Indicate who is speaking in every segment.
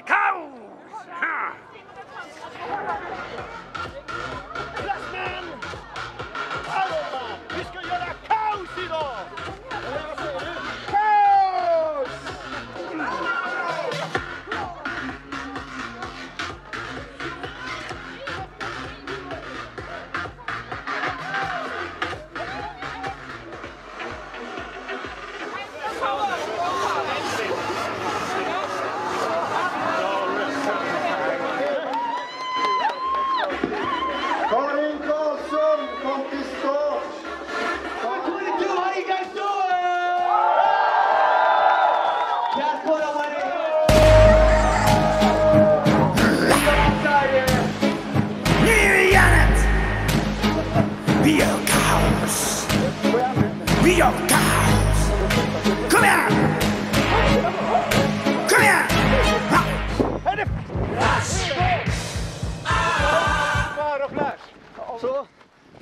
Speaker 1: lite kaos!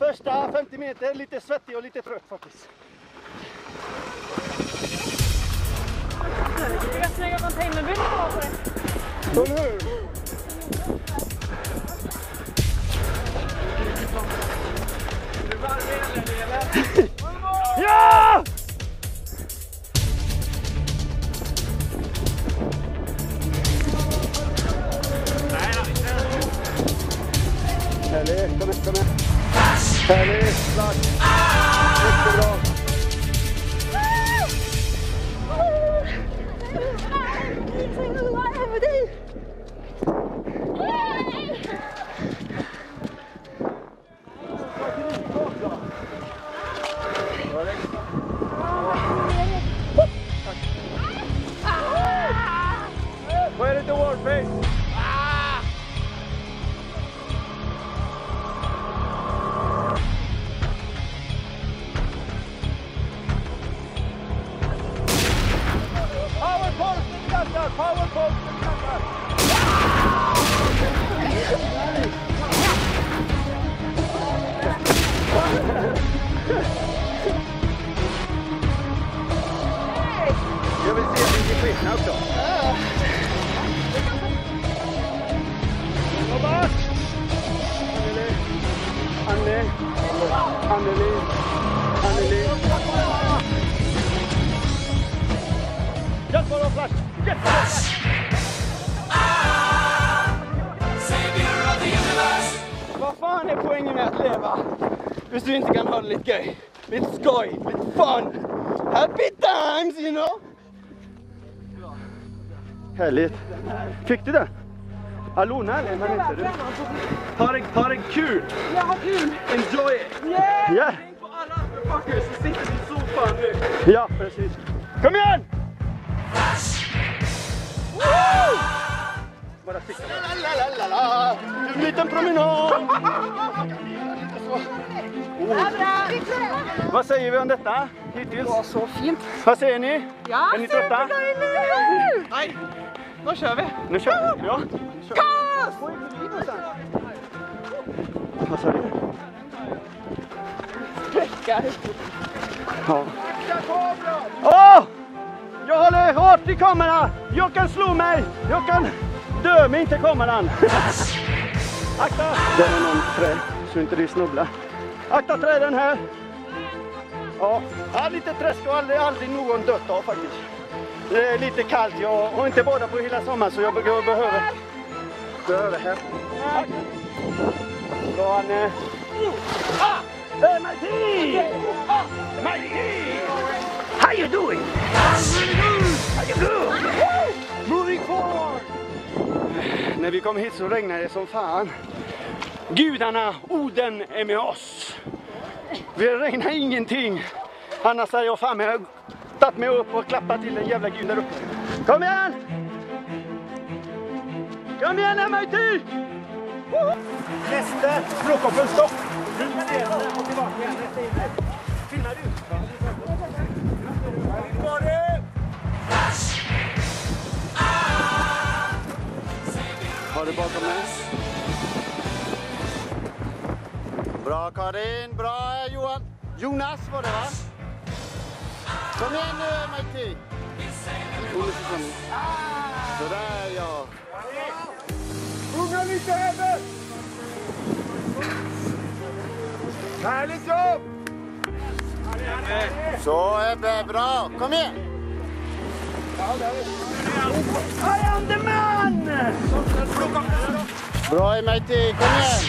Speaker 2: Första 50 meter lite svettig och lite trött faktiskt.
Speaker 3: Vilka snygga containerbilder du har på dig.
Speaker 2: Eller hur? Ja! Härligt, kom igen, kom igen. Härligt, flash. Jättebra. När vi landar! Powerpulse när vi landar! Jag vill se din skillnad också. Jobba! Anneli. Anneli. Anneli. Anneli. Hjälp honom Flash! Vad fan är poängen med att leva? Hvis du inte kan ha det lite göj, lite skoj, lite fun. Happy times you know! Härligt. Fick du det? Alona eller? Men inte du. Ha det, ha det kul!
Speaker 3: Jag har kul!
Speaker 2: Enjoy it!
Speaker 3: Yeah!
Speaker 2: Ja!
Speaker 3: Tänk på alla andra fuckers som sitter i soffan nu.
Speaker 2: Ja, precis. Kom igen! Bara la. En liten promenad. Oh. Vad säger vi om detta hittills?
Speaker 3: Ja, så fint.
Speaker 2: Vad säger ni?
Speaker 3: Ja,
Speaker 2: Är ni trötta?
Speaker 3: Nej, då kör vi.
Speaker 2: Nu kör vi. Ja.
Speaker 3: Kaos!
Speaker 2: Vad sa du?
Speaker 3: Sträcka.
Speaker 2: Ja. Åh! Jag håller hårt i kameran! Jag kan slå mig! Jag kan dö med inte kameran! Akta! Där är någon träd så inte det snubblar. Akta träden här! Ja, ja lite träsk och aldrig, aldrig någon dött av faktiskt. Det är lite kallt, jag har inte badat på hela sommaren så jag be- jag behöver, behöver här. Bra Anne! Ah! Hey, Martin!
Speaker 1: How you doing? How you good?
Speaker 2: Moving forward! När vi kom hit så regnade det som fan. Gudarna, Oden är med oss. Vi regnar ingenting. Annars hade jag fan med tagit mig upp och klappat till den jävla guden där uppe. Kom igen! Kom igen MIT! Nästa Brokoppen stopp! Filma ner och tillbaka igen. Filmar du? Har du bakom mig? Bra Karin, bra Johan. Jonas var det va? Kom igen nu försvann.
Speaker 3: Sådär ja.
Speaker 4: Sjunga lite Ebbe! Härligt jobb!
Speaker 3: Så Ebbe, bra. Kom igen.
Speaker 1: I am the man!
Speaker 3: Bra MIT, kom igen.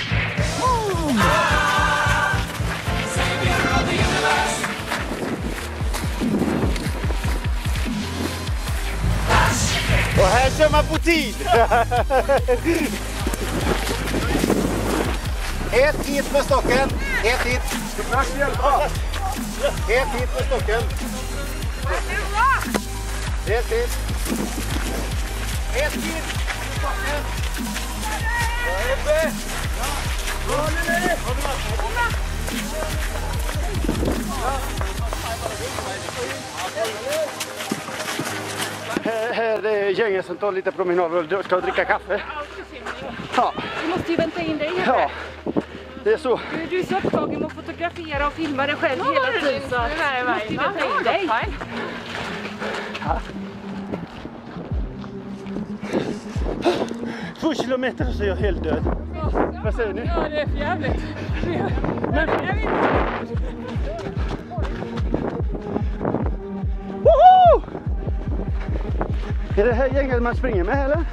Speaker 3: Och här kör man på tid. Ett hit med stocken. Ett hit. Ett hit med stocken. Ett hit. Ett med stocken. Ja, Ebbe.
Speaker 2: Här, här är gänget som tar lite promenader och ska dricka kaffe. Ja,
Speaker 5: Vi måste ju vänta in dig
Speaker 2: ja. Det är så.
Speaker 5: Du, du är så upptagen med att fotografera och filma dig själv hela tiden så vi måste ju vänta in dig.
Speaker 2: Två kilometer så är jag helt död. Vad säger ni?
Speaker 5: Ja, det är för jävligt.
Speaker 2: Men... Woho! Är det här gänget man springer med eller?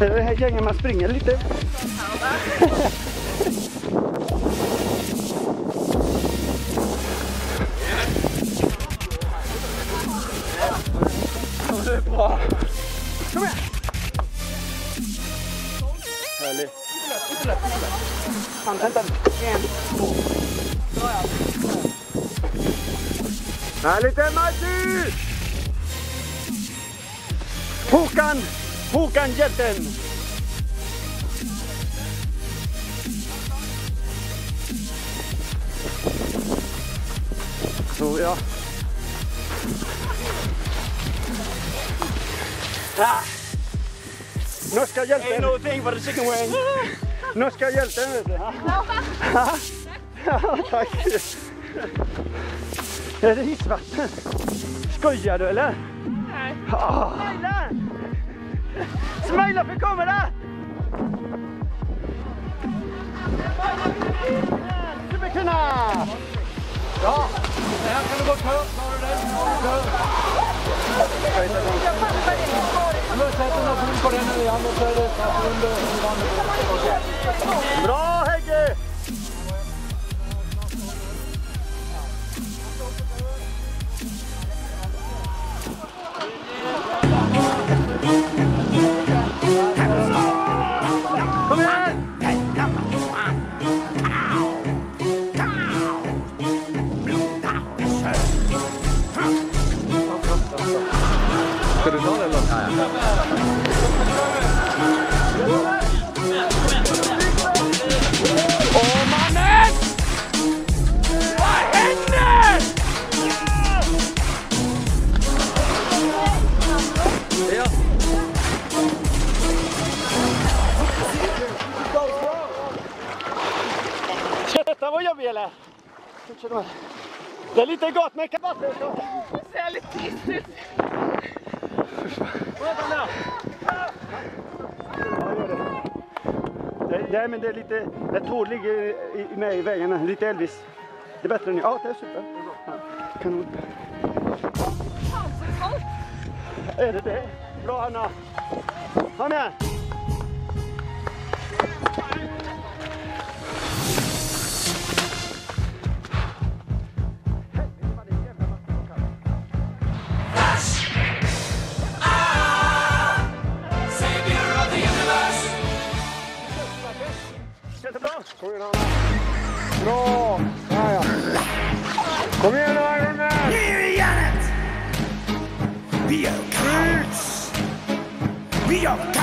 Speaker 2: Är det det här gänget man springer lite? Härligt
Speaker 3: MIT!
Speaker 2: Håkan! Håkan hjälten! Så ja. Ah. Norska hjälten! Ain't no thing but a chicken wing! Norska hjälten vet du. Tack! Är det isvatten? Skojar du eller?
Speaker 5: Nej.
Speaker 2: Ah. Smila! Smila för kameran! Superkunna! Ja, det här kan du gå ta. Du den? Den och det under. Bra Det är lite gott med kebab.
Speaker 5: Ser lite trist ut.
Speaker 2: Nej men det är lite, ett tår ligger i, med i vägen, lite Elvis. Det är bättre än Ja, det är super. Ja, kanon. Är det det? Bra Anna. Kom igen.
Speaker 3: Kom igen Hanna! Bra! Ja, ja. Kom igen nu Iron Man!
Speaker 1: Here Janet! Vi är kaos! Vi är kaos!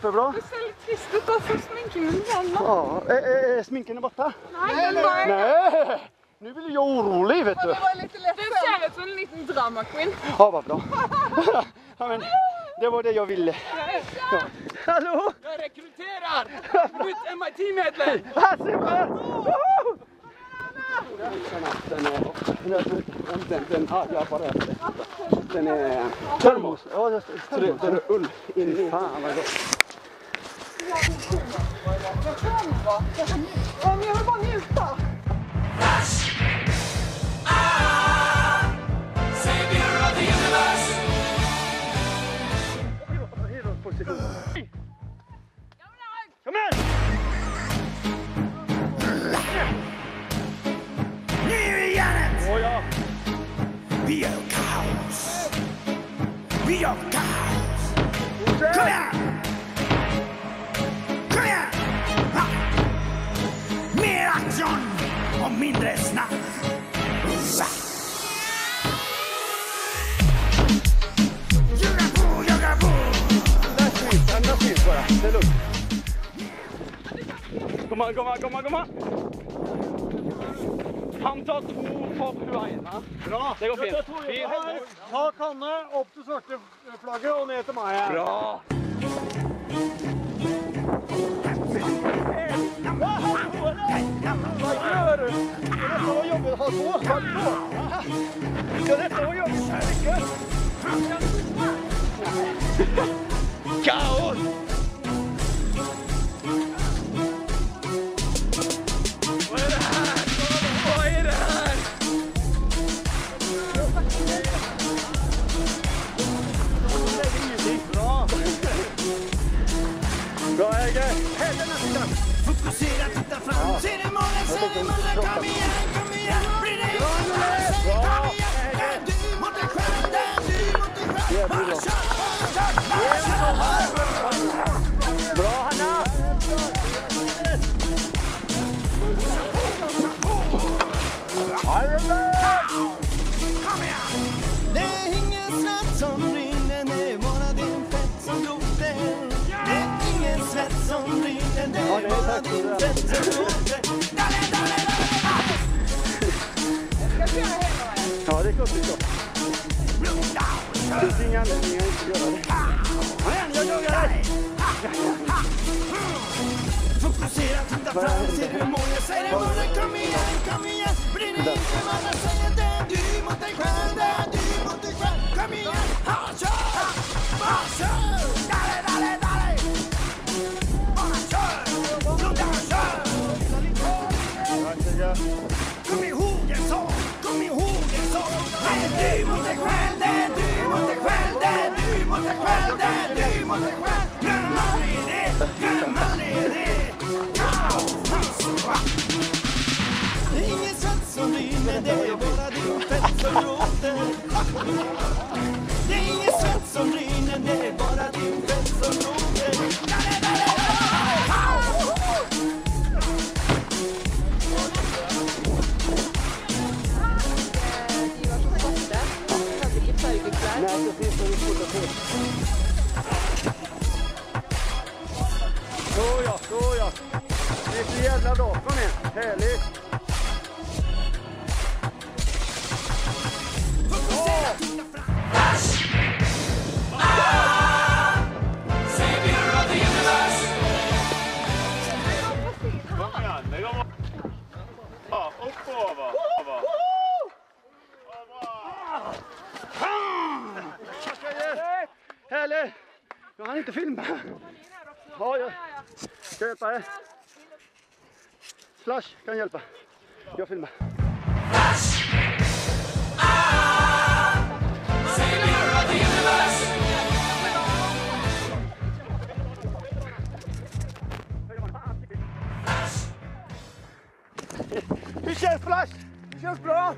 Speaker 2: Kämpebra.
Speaker 5: Det ser lite trist ut få sminkningen.
Speaker 2: Ja, är, är, är sminken är borta?
Speaker 5: Nej, den var
Speaker 2: Nej! Nu blir jag orolig vet du.
Speaker 5: Det var lite lätt. Du ser ut som en liten drama queen.
Speaker 2: Ja, vad bra. Ja, men, det var det jag ville. Ja. Hallå!
Speaker 3: Jag rekryterar! Nytt MIT-medlem!
Speaker 2: Super! Den är... Den, den, jag bara äter. Den är termos. Ja, det. Det är ull in i. Fan vad gott.
Speaker 5: Jag vill bara njuta.
Speaker 1: Aktion och mindre snack! Va? Jogga på, jogga på!
Speaker 2: Där syns, den syns bara. Det är lugnt. Kom on, kom on, kom on, kom on. Han tar två på Hawaiian, va?
Speaker 4: Bra.
Speaker 2: Det går fint.
Speaker 4: Vi har Ta kanna opp til svarte flagget og ned til meg. her.
Speaker 2: Bra! Vad gör du? Det är nästan vad jobbigt att ha tvåfalt på. Det är nästan vad jobbigt. Kaos!
Speaker 6: Som bloder.
Speaker 2: Ja, det är klart det är så. Det finns inga anledningar att inte göra det.
Speaker 1: Är du Kom igen.
Speaker 2: Slash kan hjälpa. Jag filmar. Hur känns Flash?
Speaker 4: Det känns bra.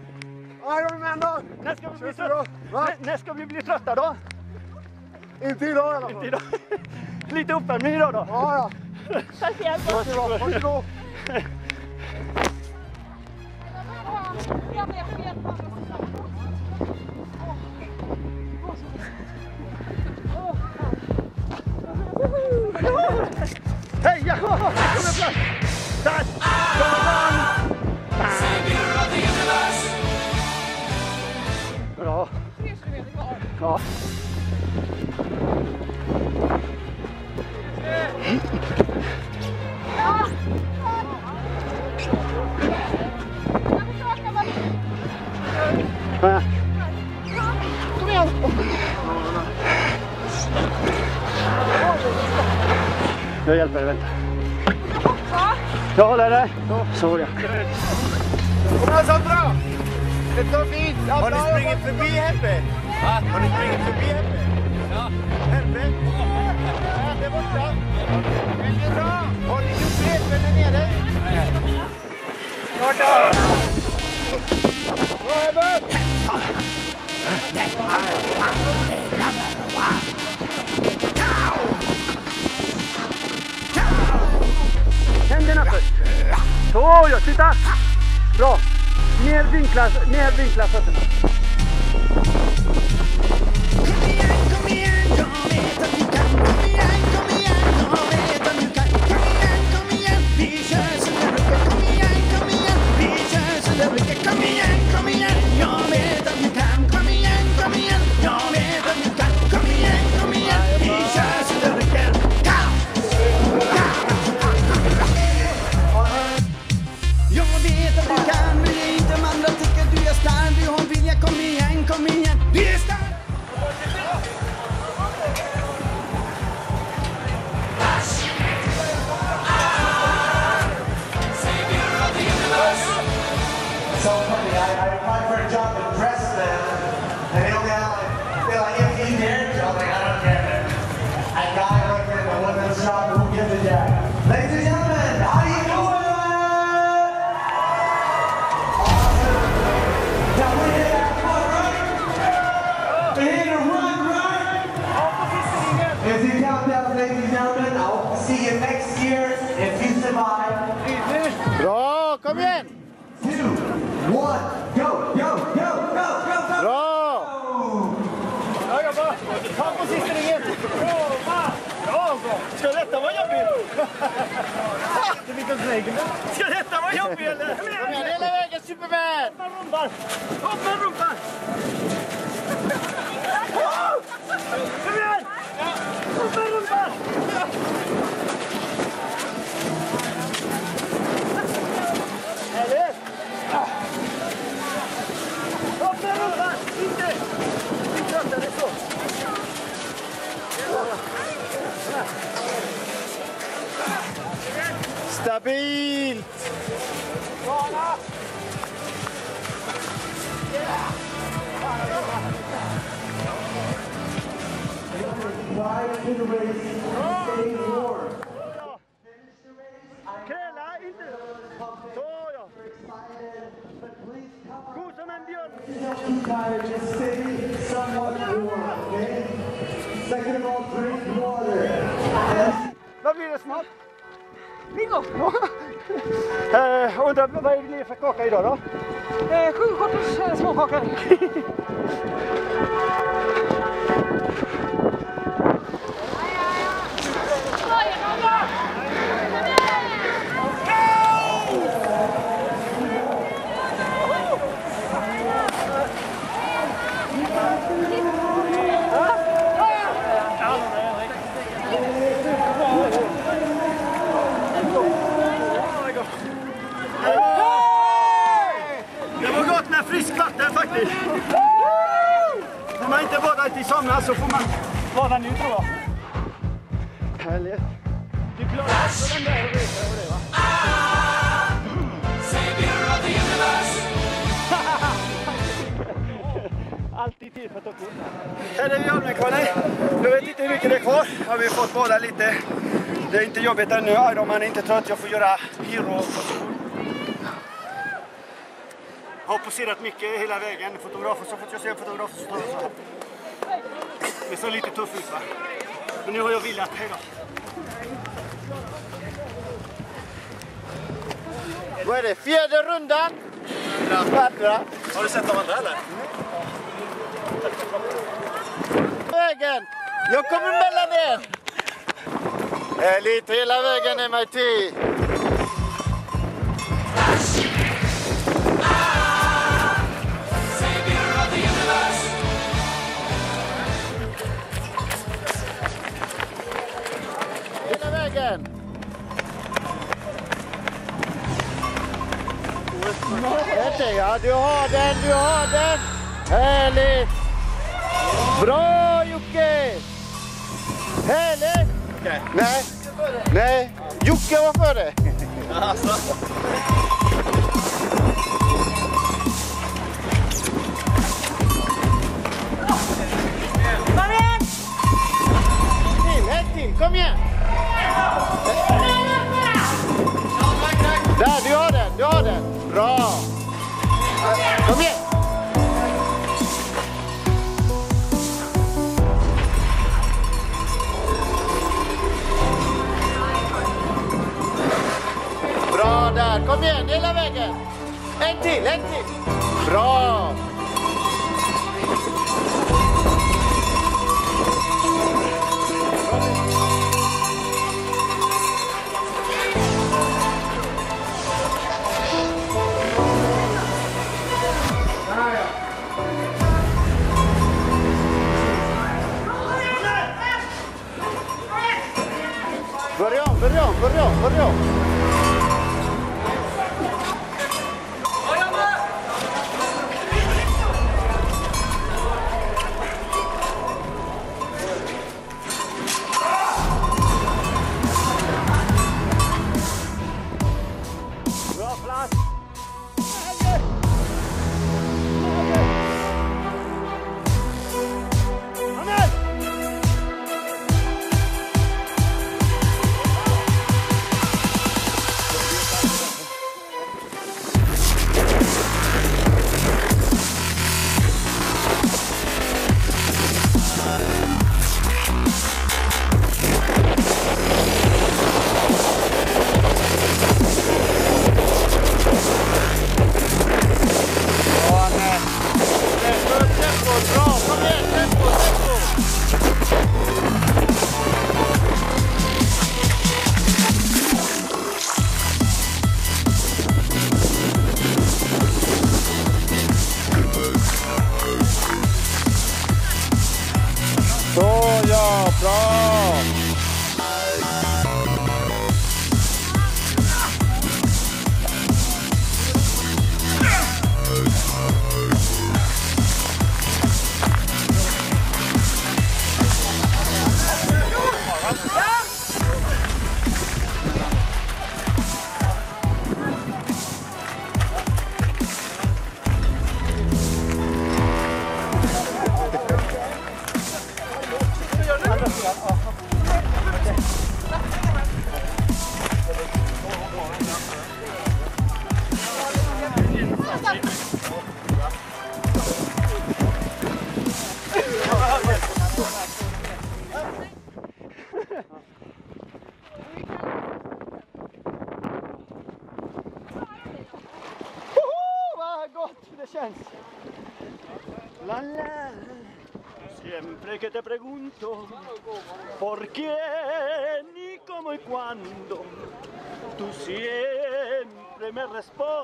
Speaker 4: Iron Man då?
Speaker 2: När ska vi bli
Speaker 4: Känns det bra?
Speaker 2: trötta?
Speaker 4: Va?
Speaker 2: När- När ska vi bli trötta då?
Speaker 4: Inte idag i alla fall.
Speaker 2: Idag. Lite uppvärmning idag då.
Speaker 4: Ja, ja. Varsågod. Varsågod.
Speaker 2: Jag hjälper dig, vänta. Jag håller dig. Så,
Speaker 3: Kom Bra, Sandra! Det står fint. Har ni sprungit förbi Heppe? Har ni sprungit förbi Heppe? Ja. Det är borta. Väldigt bra. Har ni gjort repen där nere? Nej. Snart då! Bra, Heppe!
Speaker 2: Händerna först. Så ja, titta! Bra! Ner vinklar, ner vinklar fötterna. arbetar nu. Aj då, man är inte trött. Jag får göra hero-position. Har poserat mycket hela vägen. Fotografen så fått jag se fotografen så fotograf. Det ser lite tuff ut va? Men nu har jag vilat. Hej då.
Speaker 3: Då är det fjärde rundan. Andra.
Speaker 2: Har du sett de andra eller?
Speaker 3: Vägen! Jag kommer mellan er! Eh, Härligt hela vägen MIT. Hela vägen. Ja, du har den, du har den. Härligt. Bra Jocke! Härligt! Nej, nej. Jocke var före.
Speaker 5: Kom igen!
Speaker 3: Till, ett till, kom igen! Där, du har den, du har den. Bra! Kom igen! Kom igen hela vägen! En till, en till! Bra! Börja om, börja om, börja om, börja om.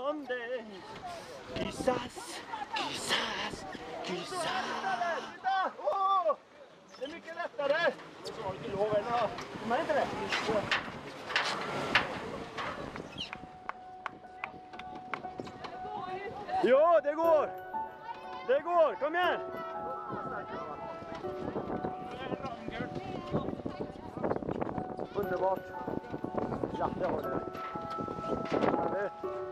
Speaker 2: Respondes. Quizás, quizás, quizás. Titta! Åh! Det är mycket lättare! Man inte det? Jo, det går! Det går, kom igen! Underbart! Ja, det du. Det.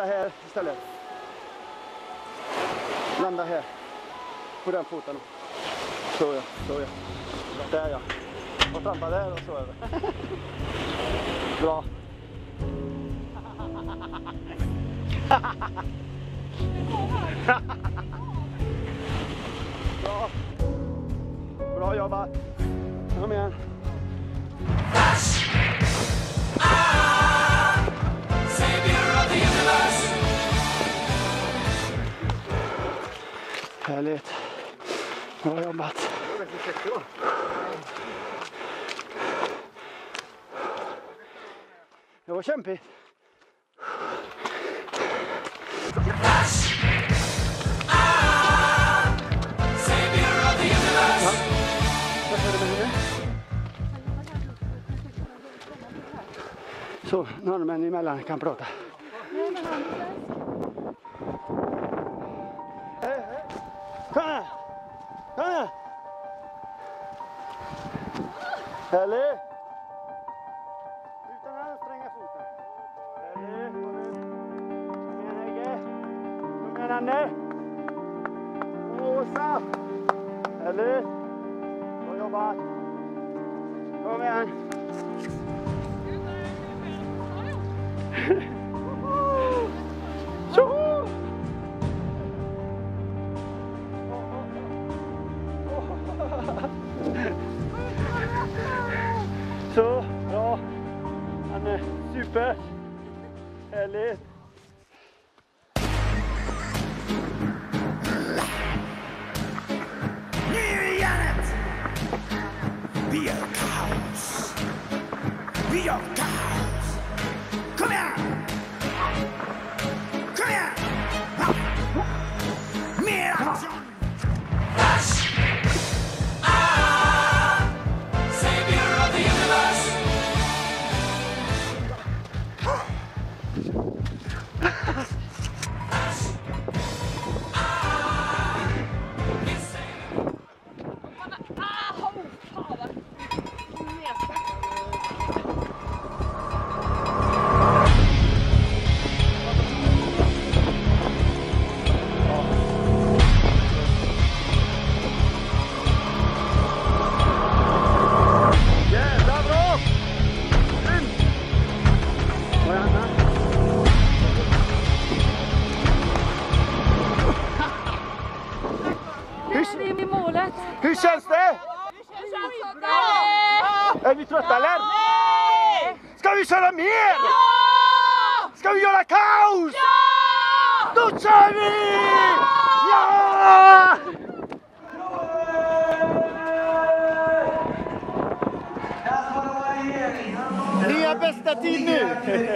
Speaker 2: Landa här istället. Landa här. På den foten. Så ja, så ja. Där ja. Och trampa där och så över. Bra. Bra. Bra jobbat. Kom igen. Härligt. Bra jobbat. Det var kämpigt. Så norrmän emellan kan prata.
Speaker 1: Vi gör kaos. Vi gör kaos.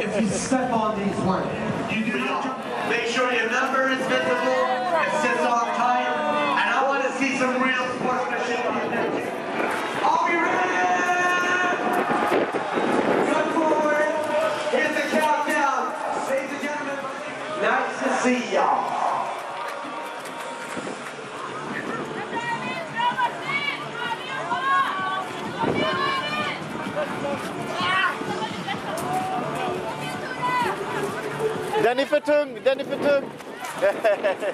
Speaker 7: If you step on these ones, you do not. Make sure your number is visible, nice to see y'all.
Speaker 2: Den är för tung, den är för tung.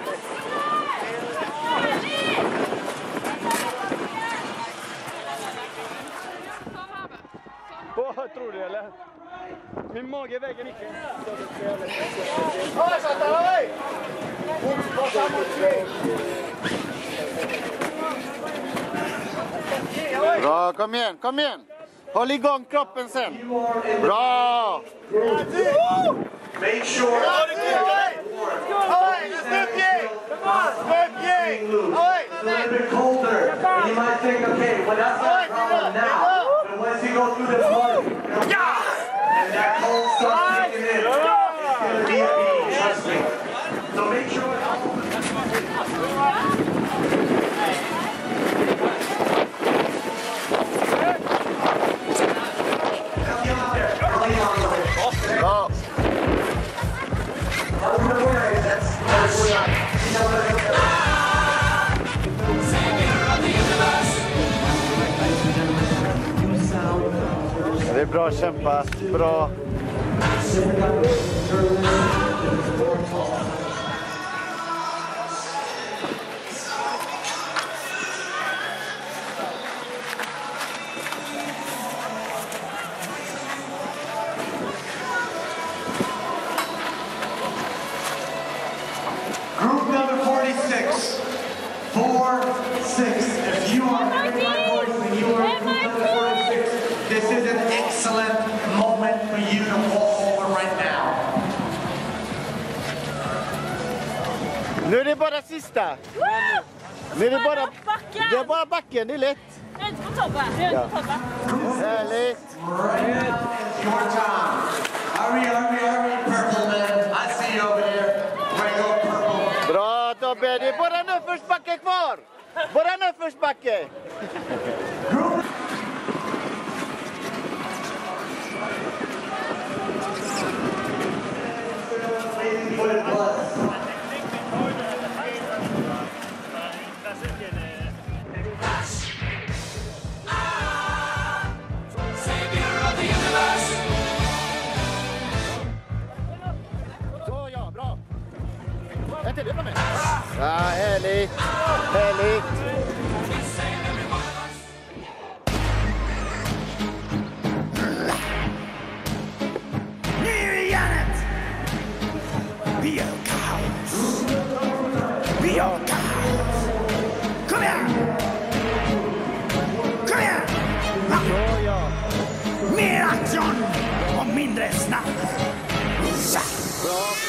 Speaker 2: Vad tror du eller? Min mage väger mycket.
Speaker 3: Bra, kom igen, kom igen! Håll igång kroppen sen. Bra!
Speaker 7: Make sure. You might think, okay, well that's not a problem now. But once you go through the flood,
Speaker 3: Är bra kämpat. Bra. Bara sista. Nu är det bara, det är bara backen, det är lätt.
Speaker 5: Ut på toppen! På toppen!
Speaker 3: Härligt.
Speaker 7: Short time. Hurry, hurry, hurry, purple man. I see you over there. Way to go, purple.
Speaker 3: Bra Tobbe, det är bara en uppförsbacke kvar. Bara en uppförsbacke. Ja, härligt. Härligt.
Speaker 1: Nu är järnet! Vi gör kaos! Vi gör kaos! Kom igen! Kom igen! Va?
Speaker 3: Så ja.
Speaker 1: Mer aktion och mindre snack! Ja.
Speaker 3: Bra,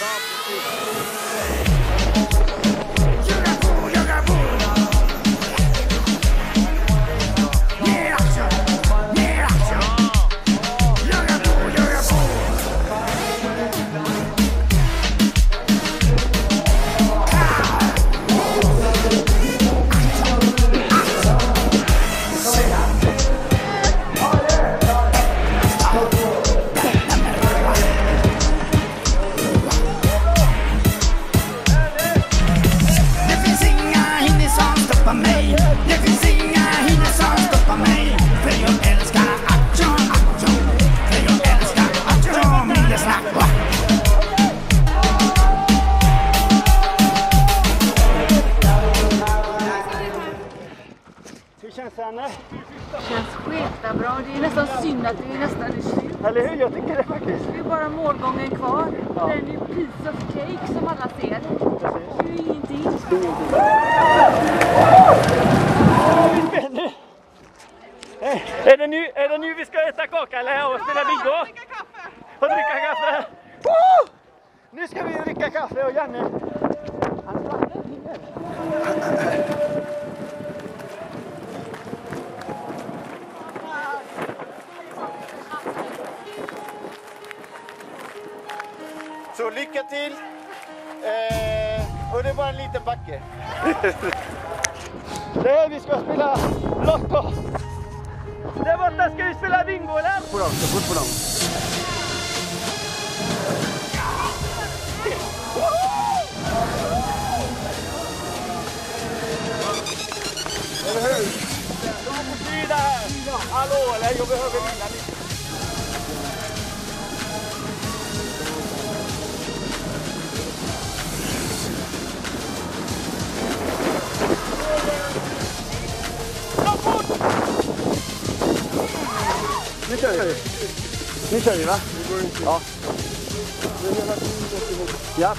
Speaker 1: jag
Speaker 2: behöver vila lite. Nu kör vi. Nu kör vi va? Ja. Ja.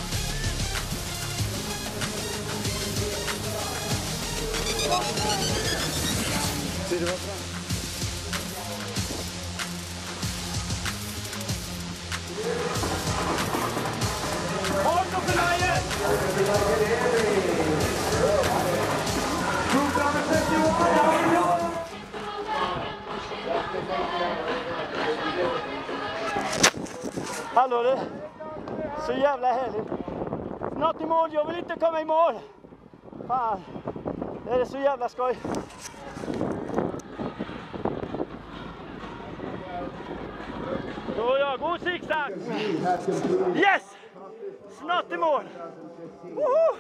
Speaker 2: Mål. Jag komma i mål. Fan. Det är så jävla skoj. Så ja, god zigzag. Yes! Snart i mål. Woho!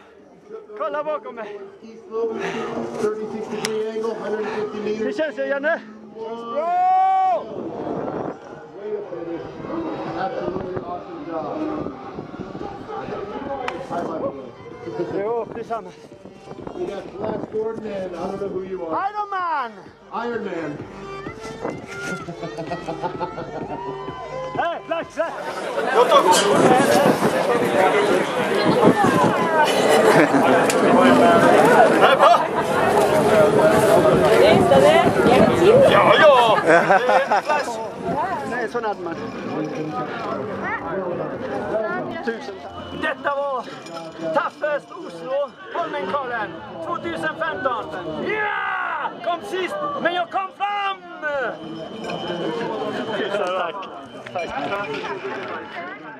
Speaker 2: Kolla bakom mig. Hur känns det Janne?
Speaker 3: Bra!
Speaker 7: Absolutely awesome job. High five. Will.
Speaker 2: Jo.
Speaker 7: We got Flash Gordon and I don't know who you are.
Speaker 2: Iron Man!
Speaker 7: Iron Man.
Speaker 2: Hej, flash, flash! Ja, ja! en sån hade man. Tusen tack. Detta var Toughest Oslo Holmenkollen 2015. Ja! Kom sist, men jag kom fram! Tusen tack. tack.